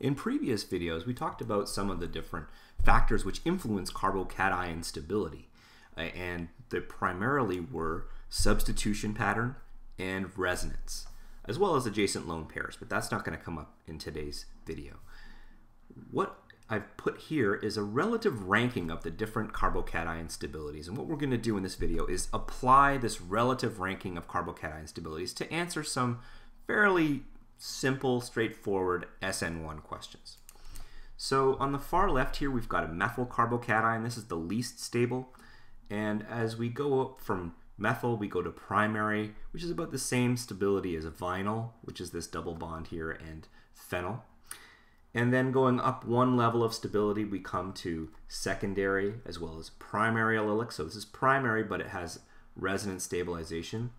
In previous videos, we talked about some of the different factors which influence carbocation stability, uh, and they primarily were substitution pattern and resonance, as well as adjacent lone pairs, but that's not going to come up in today's video. What I've put here is a relative ranking of the different carbocation stabilities, and what we're going to do in this video is apply this relative ranking of carbocation stabilities to answer some fairly simple, straightforward SN1 questions. So on the far left here, we've got a methyl carbocation. This is the least stable. And as we go up from methyl, we go to primary, which is about the same stability as a vinyl, which is this double bond here, and phenyl. And then going up one level of stability, we come to secondary as well as primary allylic. So this is primary, but it has resonance stabilization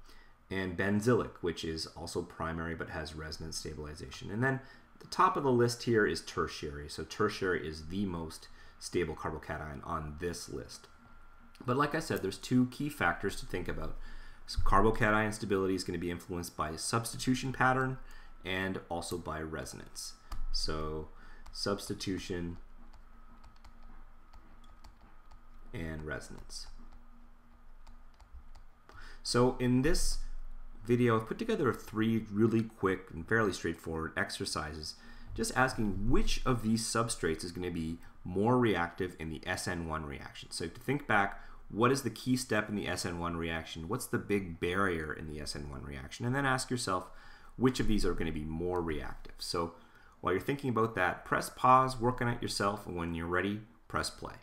and benzylic, which is also primary but has resonance stabilization. And then the top of the list here is tertiary. So tertiary is the most stable carbocation on this list. But like I said, there's two key factors to think about. So carbocation stability is going to be influenced by substitution pattern and also by resonance. So substitution and resonance. So in this video, I've put together three really quick and fairly straightforward exercises just asking which of these substrates is going to be more reactive in the SN1 reaction. So to think back, what is the key step in the SN1 reaction? What's the big barrier in the SN1 reaction? And then ask yourself which of these are going to be more reactive. So while you're thinking about that, press pause, work on it yourself, and when you're ready, press play.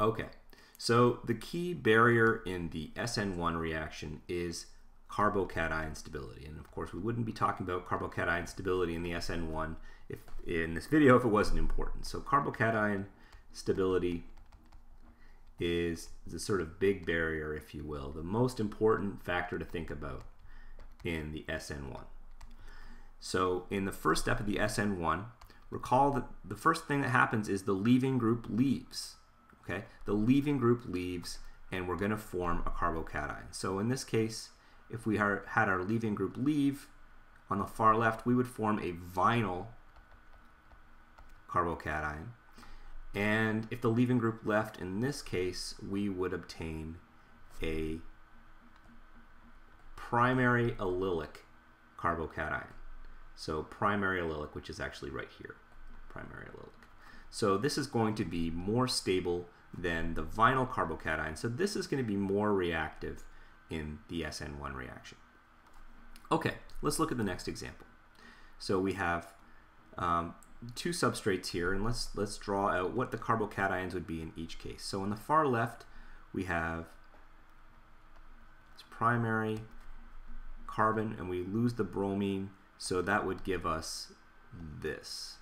Okay, so the key barrier in the SN1 reaction is carbocation stability. And of course, we wouldn't be talking about carbocation stability in the SN1 if, in this video if it wasn't important. So carbocation stability is the sort of big barrier, if you will, the most important factor to think about in the SN1. So in the first step of the SN1, recall that the first thing that happens is the leaving group leaves. Okay, the leaving group leaves and we're going to form a carbocation. So in this case, if we are, had our leaving group leave on the far left, we would form a vinyl carbocation. And if the leaving group left in this case, we would obtain a primary allylic carbocation. So primary allylic, which is actually right here, primary allylic. So this is going to be more stable than the vinyl carbocation. So this is going to be more reactive in the SN1 reaction. Okay, let's look at the next example. So we have um, two substrates here, and let's let's draw out what the carbocations would be in each case. So on the far left, we have its primary carbon, and we lose the bromine, so that would give us this.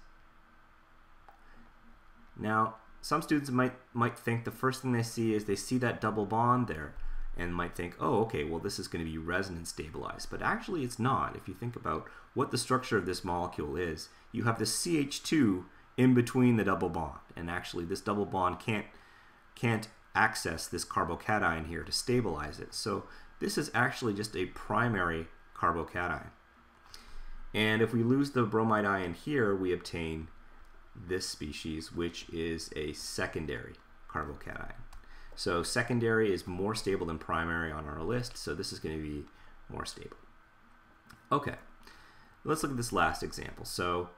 Now, some students might might think the first thing they see is they see that double bond there and might think, oh, okay, well, this is going to be resonance stabilized. But actually, it's not. If you think about what the structure of this molecule is, you have the CH2 in between the double bond. And actually, this double bond can't, can't access this carbocation here to stabilize it. So this is actually just a primary carbocation. And if we lose the bromide ion here, we obtain this species, which is a secondary carbocation. So secondary is more stable than primary on our list, so this is going to be more stable. Okay, let's look at this last example. So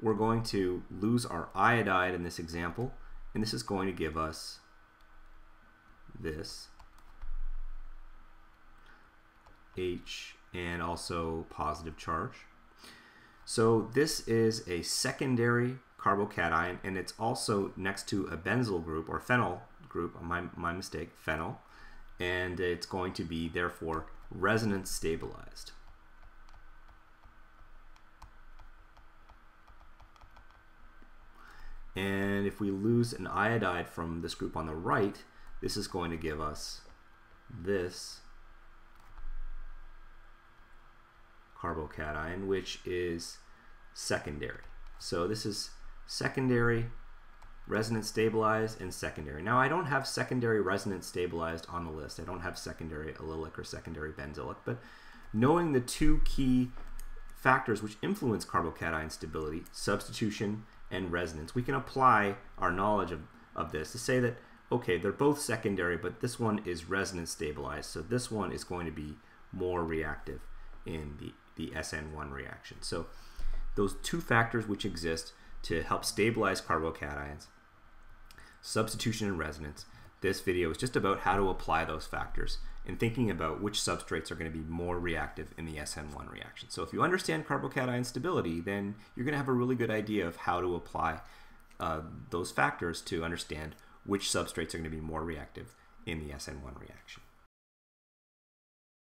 we're going to lose our iodide in this example, and this is going to give us this H and also positive charge. So this is a secondary carbocation, and it's also next to a benzyl group or phenyl group, my, my mistake, phenyl, and it's going to be therefore resonance stabilized. And if we lose an iodide from this group on the right, this is going to give us this carbocation, which is secondary. So this is secondary resonance stabilized, and secondary. Now I don't have secondary resonance stabilized on the list. I don't have secondary allylic or secondary benzylic, but knowing the two key factors which influence carbocation stability, substitution and resonance, we can apply our knowledge of, of this to say that, okay, they're both secondary, but this one is resonance stabilized, so this one is going to be more reactive in the, the SN1 reaction. So those two factors which exist to help stabilize carbocations, substitution and resonance, this video is just about how to apply those factors and thinking about which substrates are going to be more reactive in the SN1 reaction. So if you understand carbocation stability, then you're going to have a really good idea of how to apply uh, those factors to understand which substrates are going to be more reactive in the SN1 reaction.